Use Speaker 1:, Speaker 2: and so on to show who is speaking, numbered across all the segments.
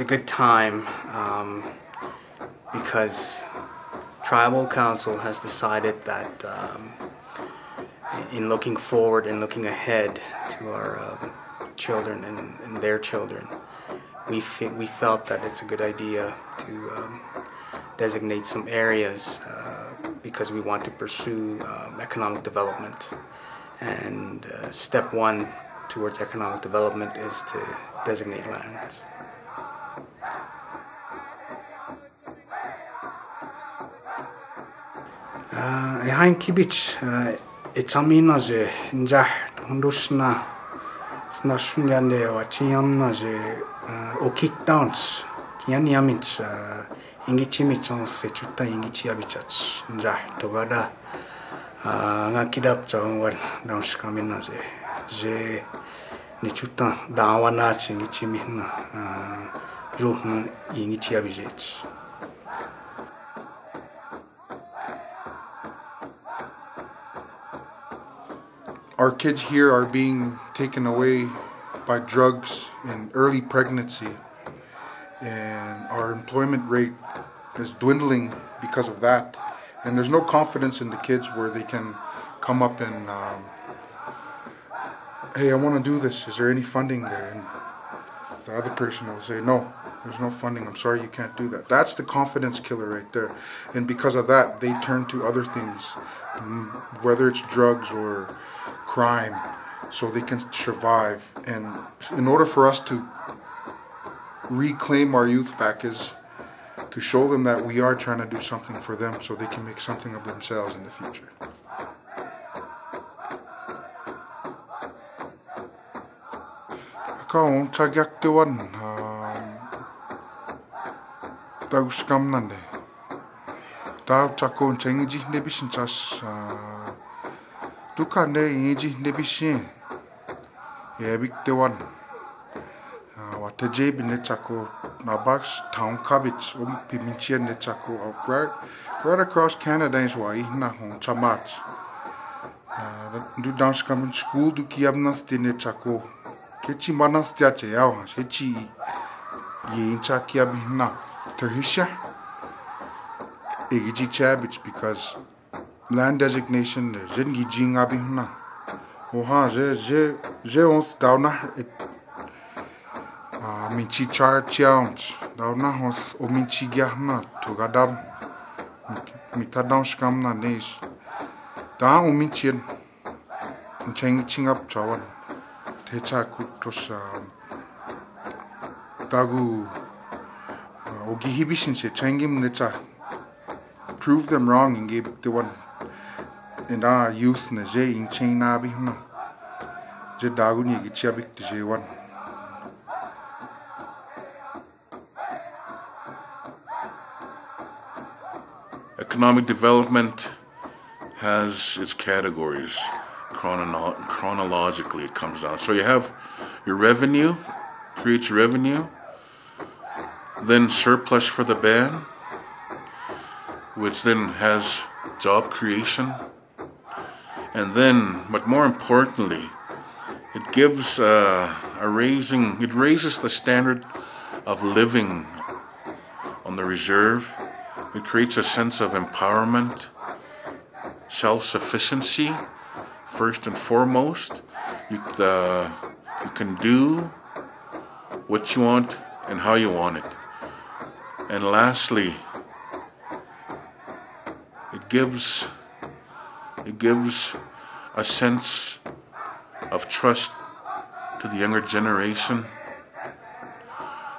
Speaker 1: a good time um, because tribal council has decided that um, in looking forward and looking ahead to our um, children and, and, their children, we, we felt that it's a good idea to um, designate some areas uh, because we want to pursue um, economic development. And uh, step one towards economic development is to designate lands. yahan kibich echamina je nja hundushna sna shunyane wa chinyamna je eh, okik downs kiyan yamich eh, ingi chimi chang se chutta ingi chiya bichach nja togada eh, nga kidap chang war downs kamina je je ni chutta dawana chi ni chimi na ru na ingi chiya bichach
Speaker 2: our kids here are being taken away by drugs in early pregnancy, and our employment rate is dwindling because of that. And there's no confidence in the kids where they can come up and, um, hey, I want to do this. Is there any funding there? And the other person will say, no, there's no funding. I'm sorry, you can't do that. That's the confidence killer right there. And because of that, they turn to other things, whether it's drugs or crime so they can survive. And in order for us to reclaim our youth back is to show them that we are trying to do something for them so they can make something of themselves in the future. Kau tagak tewan um, tau skam nande. Tau tako chengi jih nebisin chas tuka uh, tukane inji nebishin. Yebik tewan ah, wate jeb ne chako nabak town cabbage um pimichia ne chako uh, right right across Canada is why na hon chamach ah, do dance in school do que amnasti ne chako kechi manasti ache yao ha shechi ye incha kia bihna terhisha egiji chabich because land designation zingi jing abi na o ha je je je ons dauna it a min chi char challenge dauna hos o min chi gya to gadam mi ta down skam na nes da o min chen cheng ching up chawan te cha ku to sa tagu o gihibishin se chengim ne cha prove them wrong and gave the one youth na in chain
Speaker 3: economic development has its categories. Chrono chronologically it comes down. So you have your revenue creates revenue then surplus for the band which then has job creation and then, but more importantly, it gives uh, a raising, it raises the standard of living on the reserve. It creates a sense of empowerment, self-sufficiency, first and foremost. You, the, you can do what you want and how you want it. And lastly, it gives it gives a sense of trust to the younger generation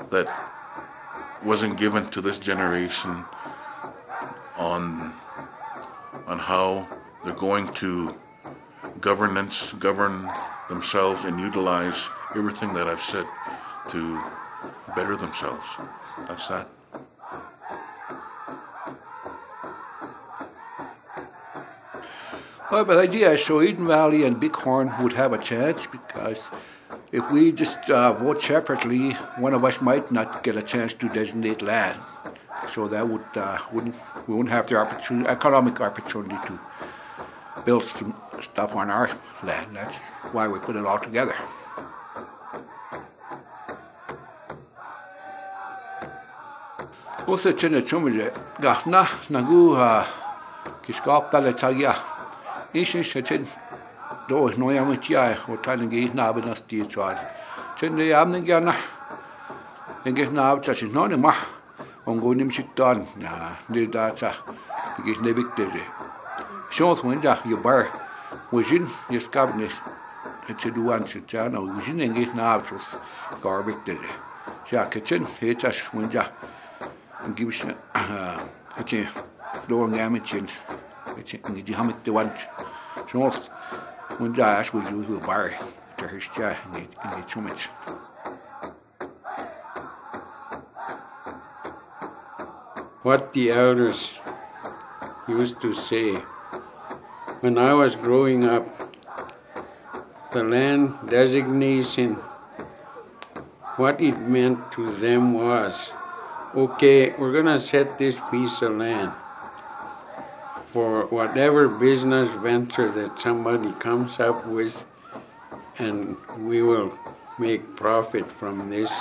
Speaker 3: that wasn't given to this generation on on how they're going to governance govern themselves and utilize everything that I've said to better themselves. That's that.
Speaker 4: Well, but the idea so Eden Valley and Bighorn would have a chance because if we just uh, vote separately, one of us might not get a chance to designate land. So that would uh, wouldn't we wouldn't have the opportunity, economic opportunity to build some stuff on our land. That's why we put it all together. Osa tene ga na nagu ha kiskap tale tagia. Ještě šetin do ohnojama tijaj, od tajne ge ich nabe nas tijaj čuaj. Čen de jam nenge na, nenge nabe čaši no ne mah, on go nim šik dan, na, die da ča, nenge ne bik deže. Šons mun da, jo bar, vajin, je skabne, če duan še čana, vajin nenge nabe čos, gar bik. Ja, kečen, he čaš mun ja und gib ich do ngame čin, ha, hamit de want da hu bar tumit.
Speaker 5: What the elders used to say when I was growing up, the land designation, what it meant to them was okay, we're going to set this piece of land for whatever business venture that somebody comes up with, and we will make profit from this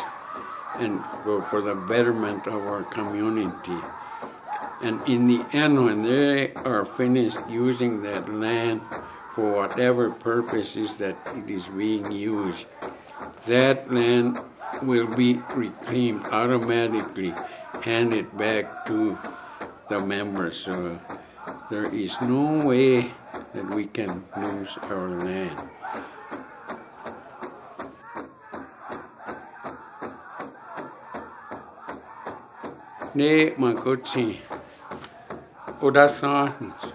Speaker 5: and go for the betterment of our community. And in the end, when they are finished using that land for whatever purposes that it is being used, that land will be reclaimed automatically, handed back to the members. So there is no way that we can lose our land. Ne makochi odasanis.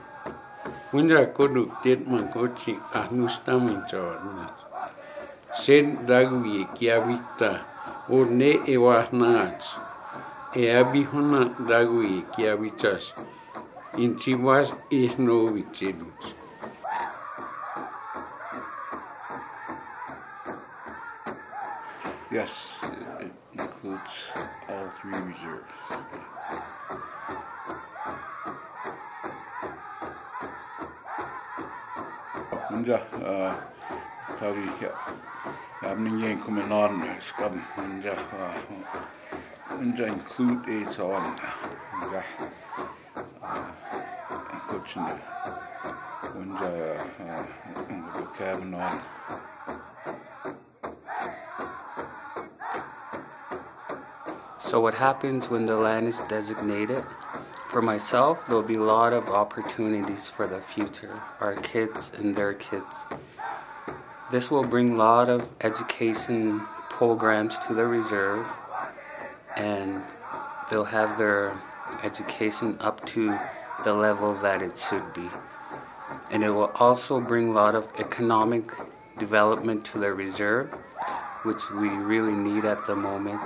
Speaker 5: Windra kodu tet makochi anustamin chornas. sen dagu ye kia vita o ne e wahnats e abi hona dagu ye kia vitas in was e no vitsedut.
Speaker 4: Yes, it, includes all three reserves. Unja, uh, tavi, yeah. Minjen kommer nån skam unja unja include it on unja coaching unja unja cabin on
Speaker 6: So what happens when the land is designated? For myself, there'll be a lot of opportunities for the future, our kids and their kids. This will bring a lot of education programs to the reserve and they'll have their education up to the level that it should be. And it will also bring a lot of economic development to the reserve, which we really need at the moment.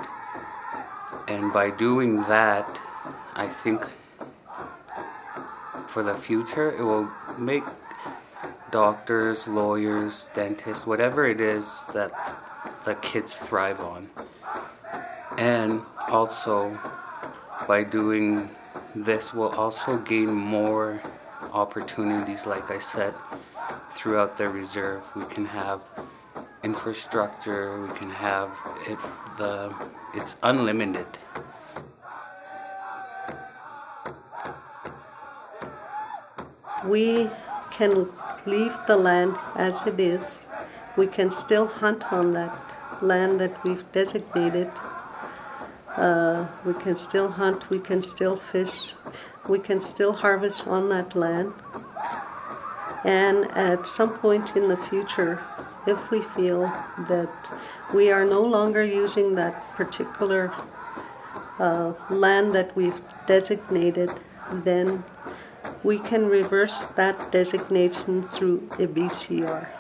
Speaker 6: And by doing that, I think for the future, it will make doctors, lawyers, dentists, whatever it is that the kids thrive on. And also, by doing this, we'll also gain more opportunities, like I said, throughout the reserve. We can have infrastructure, we can have it, the, it's unlimited.
Speaker 7: We can leave the land as it is. We can still hunt on that land that we've designated. Uh, we can still hunt, we can still fish, we can still harvest on that land. And at some point in the future, if we feel that we are no longer using that particular uh, land that we've designated, then we can reverse that designation through a BCR.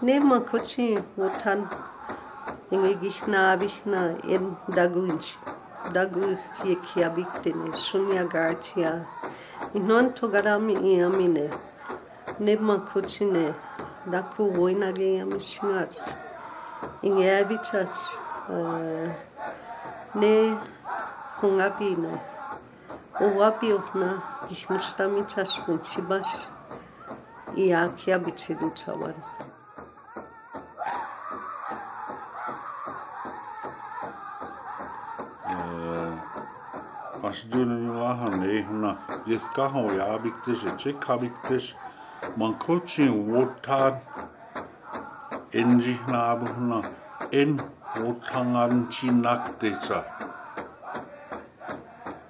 Speaker 7: Nemakochi Wotan Ingigihna Abihna in Dagunch Dagu Yekia Biktine Sunya Gartia Inon nema Iamine ne Daku Woinage Yamisingats Ingeabichas Ne Kungapine Uwapiokna Ihnustamichas Munchibas Iakia
Speaker 8: Bitsidutawan. asdurnuahaneihna jethkahojaabiktis ja tsekhabiktis mankotsin wotaan enjihnaabhna en wotanganchinaktesa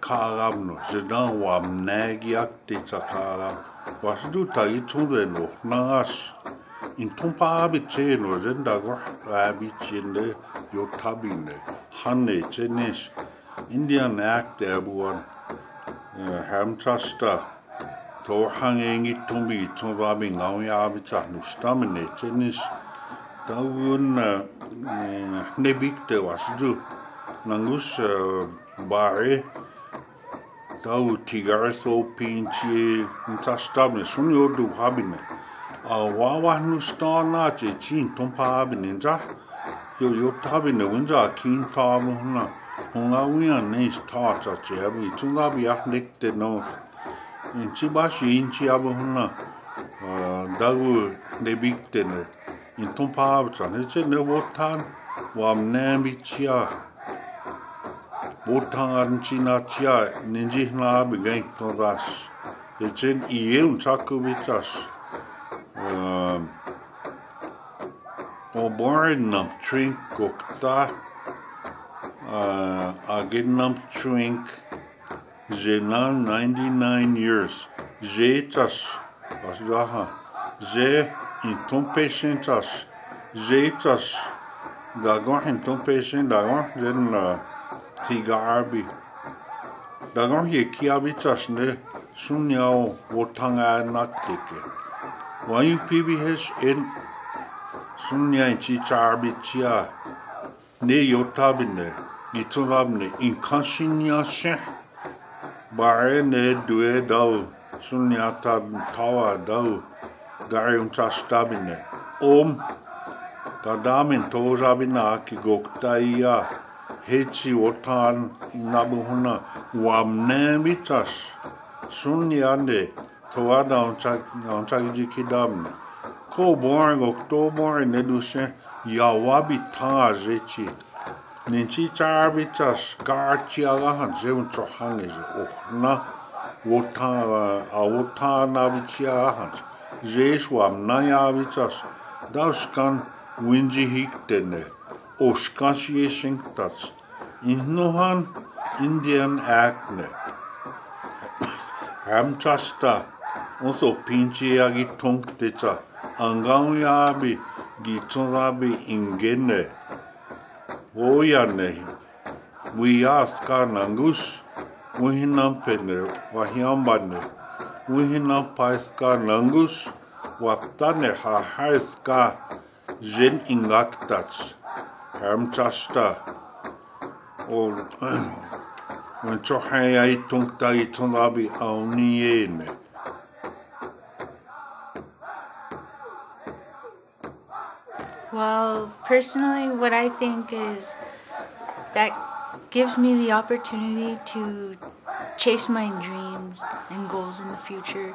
Speaker 8: kaagabno sedan wamnaagiaktesa kaagab wasdu tagitsunden ohnangas intumpaabitseeno sendagorhaabitsinde jotabine hane tsenes Indian Act e buan hamtrasta to hange ngi tumi to rabi ngau ya bi cha nu stamine chenis t a w u n nebik te was du nangus bare tau tigar so pinchi ntastamine sun yo du habine a wawa nu stana che chin tompa habine n j a yo yo tabine unja kin tamu na hunga uya nei star cha chebi chunda bi ah nekte no inchi ba shi inchi abu hunna dagu ne bikte ne in tom pa ab cha ne che ne wotan wam ne bi chia wotan an chi na chia ninji na bi gai to das e chen iye un chaku bi chas o born nam trink kokta A gin nam trink. 99 years. Je tas. Was jaha. Je in ton tas. Je tas. Dagon in ton patient dagon. Jen uh, tiga arbi. Dagon hi ki abi tasne sunyao wotanga naktike. Wanyu pibi hes in sunya in chi chia ne yotabine گیتوغامنی این کانشین یاشه باعه نه دوه دو سنیا تا تاوا دو گاری اون اوم تا دامین توزا بینا کی گوکتایی یا هیچی وطان نبو هنا وام نه می چاش توا دا اون چاکی جی کی کو بوانگ اکتو بوانگ ندوشه یا وابی تاز Նինչի ծարվիցաս գարչիալահան զեուն ծոխանեզ օխնա ոթա ավոթանավիչիահան զեշուամ նայավիցաս դասկան ուինջի հիկտենե օշկան շիեշենք տաց իննոհան Indian acne. Ramchasta also pinchi yagi tong techa angang yabi gitson yabi ingene. o ia nei. We ask ka nangus, wehi nā pene, wahi ambane. Wehi nā pais ka nangus, waptane ha hais ka jen ingak tats. Haram. O, wen chohai ai tungta i tundabi au ni e nei.
Speaker 9: Well, personally, what I think is that gives me the opportunity to chase my dreams and goals in the future.